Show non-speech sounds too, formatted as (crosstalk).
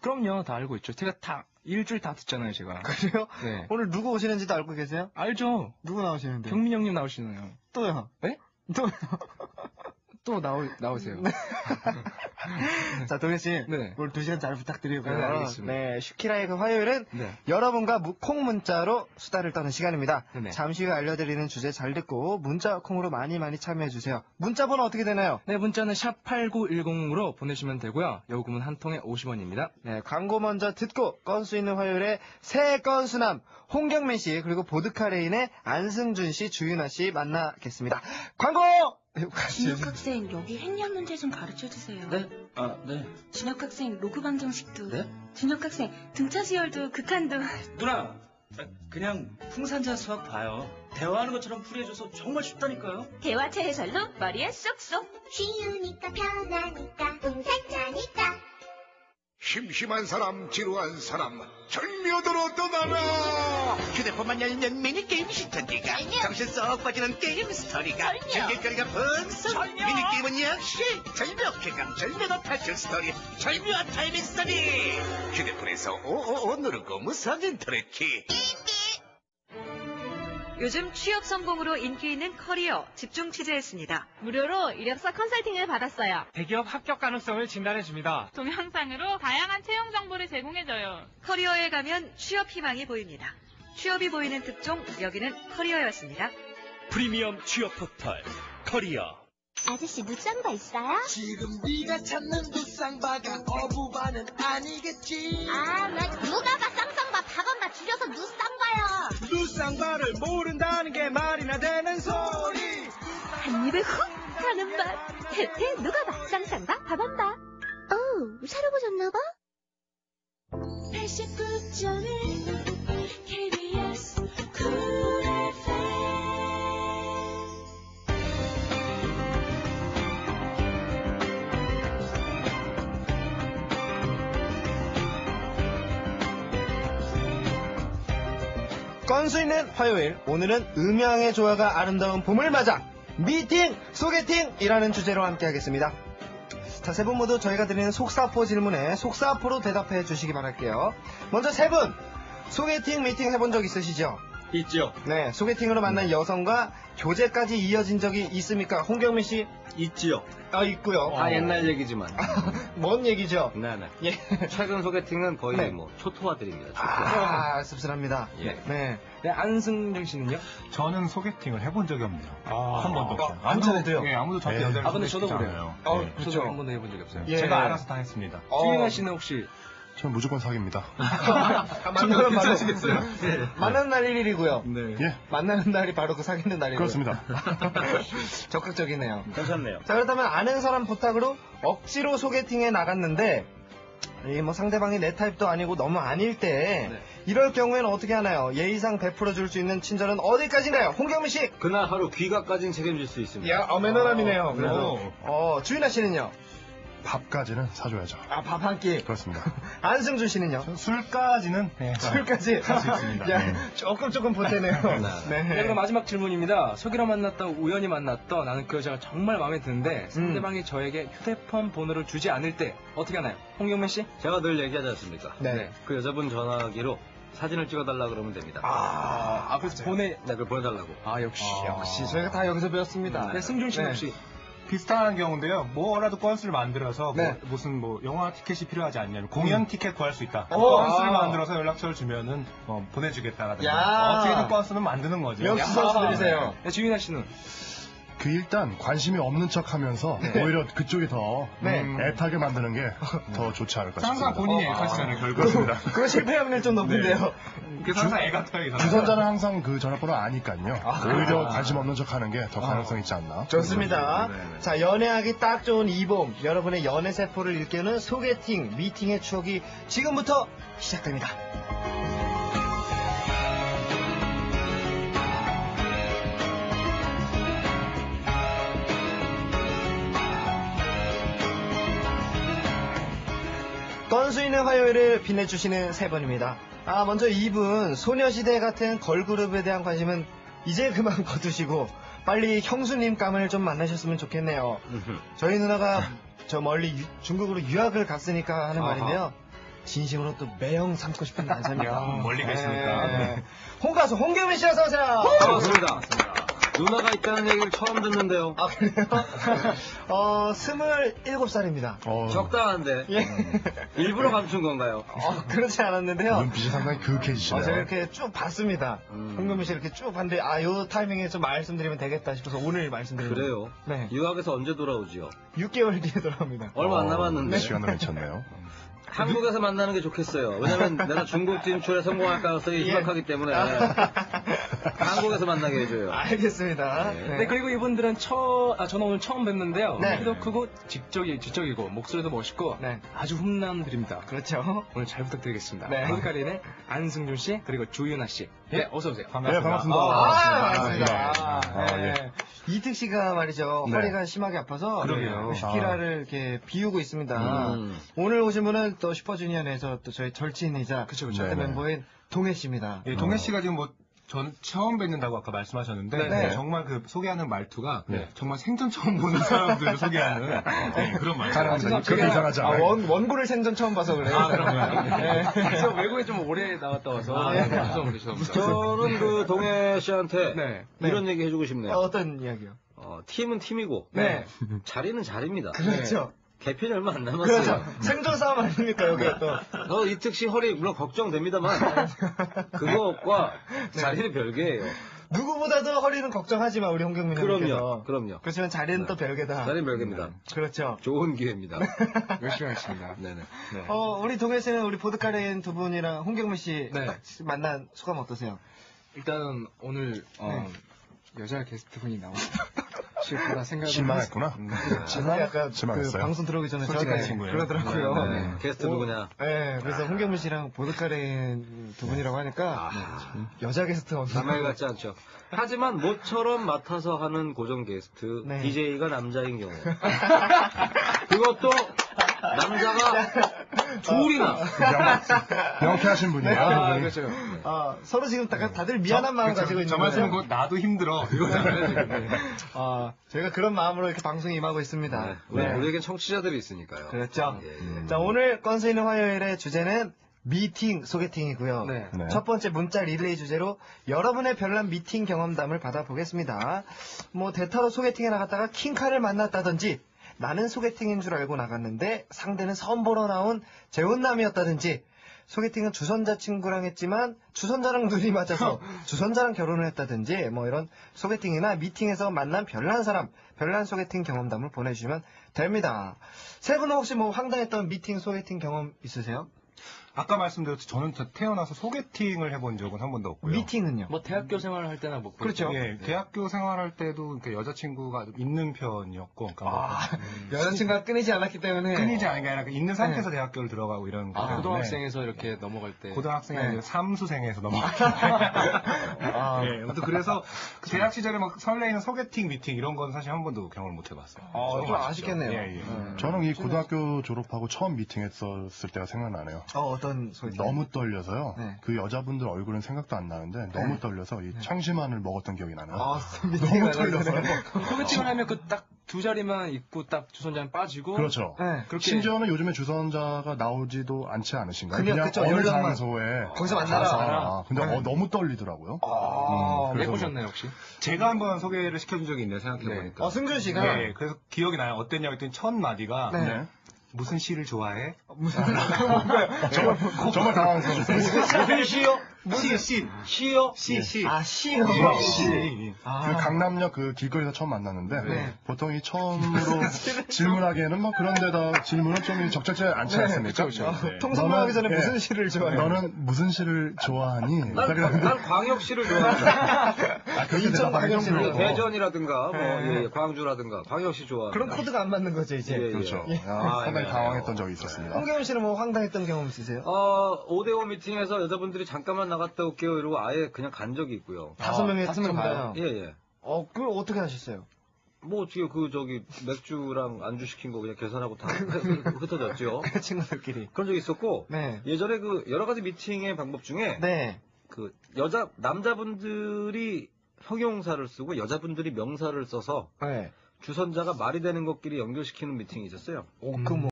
그럼요, 다 알고 있죠. 제가 다 일주일 다 듣잖아요, 제가. (laughs) 그래요? 네. 오늘 누구 오시는지도 알고 계세요? 알죠. 누구 나오시는데? 경민 형님 나오시나요? 또요. 네? 또. 또 나오 나오세요. (laughs) (laughs) 자, 동현 씨. 네. 오늘 두 시간 잘 부탁드리고요. 네, 알겠습니다. 네, 슈키라의 그 화요일은 네. 여러분과 무- 콩 문자로 수다를 떠는 시간입니다. 네네. 잠시 후에 알려드리는 주제 잘 듣고 문자 콩으로 많이 많이 참여해주세요. 문자 번호 어떻게 되나요? 네, 문자는 샵 8910으로 보내시면 되고요. 요금은 한 통에 50원입니다. 네, 광고 먼저 듣고 건수 있는 화요일에 새 건수남 홍경민 씨 그리고 보드카레인의 안승준 씨, 주윤아 씨 만나겠습니다. 광고! 진혁 학생 여기 행렬 문제 좀 가르쳐 주세요. 네? 아, 네. 진혁 학생 로그 방정식도. 네? 진혁 학생 등차 시열도 극한도. 누나, 아, 그냥 풍산자 수학 봐요. 대화하는 것처럼 풀이해줘서 정말 쉽다니까요. 대화체 해설로 머리에 쏙쏙. 쉬우니까 편하니까 풍산자니까 심심한 사람, 지루한 사람, 절묘도로 떠나라! 휴대폰만 열면 미니게임 시턴기가. 정신 썩 빠지는 게임 스토리가. 즐길거리가 풍성 미니게임은 역시 절묘 쾌감, 절묘도 탈출 스토리, 절묘한 타이밍 스토리. 휴대폰에서 오오오 누르고 무선 인터넷키 요즘 취업 성공으로 인기 있는 커리어 집중 취재했습니다. 무료로 이력서 컨설팅을 받았어요. 대기업 합격 가능성을 진단해 줍니다. 동영상으로 다양한 채용 정보를 제공해줘요. 커리어에 가면 취업 희망이 보입니다. 취업이 보이는 특종 여기는 커리어였습니다. 프리미엄 취업 포털, 커리어. 아저씨 누쌍바 있어요? 지금 네가 찾는 누쌍바가 어부바는 아니겠지 아, 나 누가 봐 쌍쌍바 박엄마 줄여서 누쌍바 요 누쌍바를 모른다는 게 말이나 되는 소리. 한 입에 훅 하는 맛. 혜태 누가 봐 쌍쌍바 밥한다. 어, 새로 보셨나봐? 89.1 건수 있는 화요일 오늘은 음향의 조화가 아름다운 봄을 맞아 미팅, 소개팅이라는 주제로 함께 하겠습니다. 자, 세 분 모두 저희가 드리는 속사포 질문에 속사포로 대답해 주시기 바랄게요. 먼저 세 분, 소개팅, 미팅 해본 적 있으시죠? 있죠? 네, 소개팅으로 만난 여성과 교제까지 이어진 적이 있습니까? 홍경민 씨? 있지요. 아, 있고요. 다 옛날 얘기지만. (laughs) 뭔 얘기죠? 네네. 예. 최근 소개팅은 거의 네. 뭐 초토화들입니다. 아, 씁쓸합니다. 예. 네. 네, 안승준 씨는요? 저는 소개팅을 해본 적이 없네요. 아. 한 번도 없어요. 안 전에도요? 예, 아무도 저한테 네. 여자를 아, 근데 저도. 그래요. 어, 네. 그렇죠. 저도 한 번도 해본 적이 없어요. 예. 제가 알아서 다 했습니다. 어. 주인아 씨는 혹시 저는 무조건 사깁니다. 아, 만나는 네. 만나는 날 1일이고요. 네. 예, 만나는 날이 바로 그 사귀는 날이고요. 그렇습니다. (laughs) 적극적이네요. 괜찮네요. 자 그렇다면 아는 사람 부탁으로 억지로 소개팅에 나갔는데 이 뭐 상대방이 내 타입도 아니고 너무 아닐 때 네. 이럴 경우에는 어떻게 하나요? 예의상 베풀어 줄 수 있는 친절은 어디까지인가요? 홍경민 씨. 그날 하루 귀가까지는 책임질 수 있습니다. 야, 어, 매너남이네요. 그래도. 오. 어, 주인아 씨는요? 밥까지는 사줘야죠. 아, 밥 한 끼. 그렇습니다. (laughs) 안승준 씨는요? 술까지는 네, 술까지. 할수 있습니다. (laughs) 야, 네. 조금 조금 보태네요. (laughs) 네, 그럼 마지막 질문입니다. 소개로 만났던 우연히 만났던 나는 그 여자가 정말 마음에 드는데 음. 상대방이 저에게 휴대폰 번호를 주지 않을 때 어떻게 하나요? 홍경민 씨? 제가 늘 얘기하지 않습니까? 네. 그 여자분 전화기로 사진을 찍어달라 그러면 됩니다. 아, 아, 그래서 보내. 네, 그걸 보내달라고. 아, 역시. 역시 저희가 다 여기서 배웠습니다. 네, 승준 씨는 네. 혹시 비슷한 경우인데요. 뭐라도 건수를 만들어서 뭐 네. 무슨 뭐 영화 티켓이 필요하지 않냐면 공연 티켓 구할 수 있다. 오, 건수를 아. 만들어서 연락처를 주면은 어, 보내주겠다라든가 야. 어떻게든 건수는 만드는 거죠. 역시 선수들이세요. 네, 주인아 씨는? 그 일단 관심이 없는 척 하면서 오히려 그쪽이 더 네. 음, 애타게 만드는 게 더 좋지 않을까 싶습니다. 항상 본인이 어, 애타시잖아요, 아. 결국입니다. 그거 실패 확률 좀 높은데요. 그래서 항상 애 같아요, 이 사람. 주선자는 항상 그 전화번호 아니까요. 아. 오히려 관심 없는 척 하는 게 더 가능성 있지 않나. 좋습니다. 네, 네. 자, 연애하기 딱 좋은 이봄. 여러분의 연애 세포를 일깨우는 소개팅, 미팅의 추억이 지금부터 시작됩니다. 건수 있는 화요일을 빛내주시는 세 분입니다. 아, 먼저 이분, 소녀시대 같은 걸그룹에 대한 관심은 이제 그만 (laughs) 거두시고, 빨리 형수님 감을 좀 만나셨으면 좋겠네요. 저희 누나가 저 멀리 유- 중국으로 유학을 갔으니까 하는 아하. 말인데요. 진심으로 또 매형 삼고 싶은 남자입니다. (laughs) 멀리 계시니까. 네. 홍가수 홍경민 씨 어서 오세요. 반갑습니다. 누나가 있다는 얘기를 처음 듣는데요. 아 그래요? 어 스물일곱 살입니다. 어, 적당한데. 예. 일부러 감춘 건가요? 어, 그렇지 않았는데요. 눈빛이 상당히 어, 그윽해지시네요. 제가 이렇게 쭉 봤습니다. 음. 홍경민 씨 이렇게 쭉 봤는데 아 요 타이밍에 좀 말씀드리면 되겠다 싶어서 오늘 말씀드리는 그래요. 네. 유학에서 언제 돌아오지요? 6개월 뒤에 돌아옵니다. 얼마 안 남았는데. 시간을 미쳤네요. (laughs) 한국에서 만나는 게 좋겠어요. 왜냐면 내가 중국 진출에 성공할 가능성이 예. 희박하기 때문에 (laughs) 한국에서 만나게 해줘요. 알겠습니다. 네. 네, 그리고 이분들은 처, 아, 저는 오늘 처음 뵀는데요. 네. 키도 크고, 직적이, 지적이고, 목소리도 멋있고, 네. 아주 훈남 들입니다. 그렇죠. 오늘 잘 부탁드리겠습니다. 네. 한국가린의 안승준 씨, 그리고 주윤아 씨. 네, 어서 오세요. 네, 반갑습니다. 아, 반갑습니다. 반갑습니다. 아, 네. 예. 이특 씨가 말이죠. 네. 허리가 심하게 아파서 그러게요. 슈키라를 이렇게 비우고 있습니다. 음. 오늘 오신 분은 또 슈퍼주니어 내에서 또 저희 절친이자 그쵸, 그쵸. 네네. 멤버인 동해 씨입니다. 예, 동해 씨가 지금 뭐, 전 처음 뵙는다고 아까 말씀하셨는데, 네. 정말 그 소개하는 말투가, 네. 정말 생전 처음 보는 (laughs) 사람들을 소개하는 네, 그런 말투. 가능합니다. 그렇게 이상하지 아, 않아요. 원, 원고를 생전 처음 봐서 그래요. 아, 그런가요? (laughs) 네. 제가 외국에 좀 오래 나갔다 와서. 아, 네. 네. 죄송합니다. 죄송합니다. 저는 그 동해 씨한테 네. 이런 얘기 해주고 싶네요. 어, 어떤 이야기요? 어, 팀은 팀이고 네. 자리는 자리입니다. 그렇죠. 개편이 얼마 안 남았어요. 그렇죠. 생존 싸움 아닙니까, 여기가 또. 어, 이특 씨 허리 물론 걱정됩니다만 (laughs) 그거과 자리는 별개예요. 누구보다도 허리는 걱정하지만, 우리 홍경민 그럼요, 형님께서. 그럼요. 그렇지만 자리는 네. 또 별개다. 자리는 별개입니다. 그렇죠. 좋은 기회입니다. (laughs) 열심히 하겠습니다. 네네. 어, 우리 동해 씨는 우리 보드카레인 두 분이랑 홍경민 씨 네. 만난 소감 어떠세요? 일단 오늘 어, 여자 게스트분이 나오셨다 생각을 실망했구나. 지난 약간 그 실망했어요? 방송 들어오기 전에 솔직한 저한테 친구예요. 그러더라고요. 네, 네. 게스트 오, 누구냐? 네, 그래서 홍경민 씨랑 보드카레인 두 분이라고 하니까 아, 여자 게스트가 없나 남의 같지 않죠. 하지만 모처럼 맡아서 하는 고정 게스트 네. DJ가 남자인 경우 그것도 남자가 둘이나 명쾌 하신 분이에요. 아, 그분이. 그렇죠. 아, 서로 지금 다, 다들 미안한 마음 그렇죠. 가지고 있는 저 말씀은. 곧 나도 힘들어. 이거잖아요, 지금. 아, 저희가 그런 마음으로 이렇게 방송에 임하고 있습니다. 네, 우리, 네. 우리에겐 청취자들이 있으니까요. 그렇죠. 예, 예. 자, 오늘 건수 있는 화요일의 주제는 미팅 소개팅이고요. 네. 네. 첫 번째 문자 릴레이 주제로 여러분의 별난 미팅 경험담을 받아보겠습니다. 뭐 대타로 소개팅에 나갔다가 킹카를 만났다든지 나는 소개팅인 줄 알고 나갔는데 상대는 선 보러 나온 재혼남이었다든지 소개팅은 주선자 친구랑 했지만 주선자랑 (laughs) 눈이 맞아서 (laughs) 주선자랑 결혼을 했다든지 뭐 이런 소개팅이나 미팅에서 만난 별난 사람, 별난 소개팅 경험담을 보내주시면 됩니다. 세 분은 혹시 뭐 황당했던 미팅 소개팅 경험 있으세요? 아까 말씀드렸듯이 저는 저 태어나서 소개팅을 해본 적은 한 번도 없고요. 미팅은요? 뭐 대학교 생활을 할 때나 뭐 그렇죠. 예, 대학교 생활할 때도 이렇게 여자친구가 좀 있는 편이었고, 그러니까 뭐 아, 여자친구가 끊이지 않았기 때문에 끊이지 않은 게 아니라 그 있는 상태에서 대학교를 들어가고 이런 거 아, 고등학생에서 이렇게 넘어갈 때 고등학생이 네. 아니라 삼수생에서 넘어갔기 (laughs) 아, 예, 아무튼 그래서 그 대학 시절에 막 설레이는 소개팅 미팅 이런 건 사실 한 번도 경험을 못 해봤어요. 아, 좀 아쉽겠네요. 예, 예. 네. 저는 이 고등학교 졸업하고 처음 미팅했었을 때가 생각나네요. 어, 어떤 소개팅? 너무 떨려서요. 네. 그 여자분들 얼굴은 생각도 안 나는데 너무 떨려서 이 창시만을 먹었던 기억이 나네요. 아, 너무 떨려서요. 소개팅을 하면 그 딱 두 자리만 있고 딱 주선자는 빠지고 그렇죠. 네. 그렇게 심지어는 요즘에 주선자가 나오지도 않지 않으신가요? 그냥 그냥 그쵸, 어느 연락만. 장소에 거기서 만나라. 가서, 아, 근데 네. 어, 너무 떨리더라고요. 아, 음, 그래서 예쁘셨나요 혹시? 제가 한번 소개를 시켜준 적이 있네요, 생각해보니까. 어, 승준 씨가 예, 예. 그래서 기억이 나요. 어땠냐고 했더니 첫 마디가 네. 무슨 시를 좋아해? 무슨 정말, 정말 당황스러웠어요. 무슨 시요? 시, 시. 시요? 시, 시. 아, 시요. 시. 아, 그 강남역 그 길거리에서 처음 만났는데 네. 보통 이 처음으로 (laughs) 질문하기에는 뭐 그런 데다 질문은 좀 적절치 않지 네, 않습니까? 그쵸, 그쵸. 네. 통성명하기 전에 너는, 무슨 예, 시를 좋아해요? 너는 무슨 시를 좋아하니? 난, 난 광역시를 좋아한다. (laughs) 아, 인천 광역시를 그렇고. 대전이라든가 뭐 네. 예, 광주라든가 광역시 좋아한다. 그런 코드가 안 맞는 거죠, 이제. 예, 예. 그렇죠. 예. 아, 상당히 예. 당황했던 적이 있었습니다. 홍경훈 씨는 뭐 황당했던 경험 있으세요? 어, 5대5 미팅에서 여자분들이 잠깐만 나갔다 올게요 이러고 아예 그냥 간 적이 있고요. 다섯 명의 다섯 명. 가요. 예, 예. 어, 그걸 어떻게 하셨어요? 뭐 어떻게 그 저기 맥주랑 안주 시킨 거 그냥 계산하고 다 (laughs) 흩어졌죠. 그 친구들끼리. 그런 적이 있었고 네. 예전에 그 여러 가지 미팅의 방법 중에 네. 그 여자 남자분들이 형용사를 쓰고 여자분들이 명사를 써서 네. 주선자가 말이 되는 것끼리 연결시키는 미팅이 있었어요. 오, 그 뭐,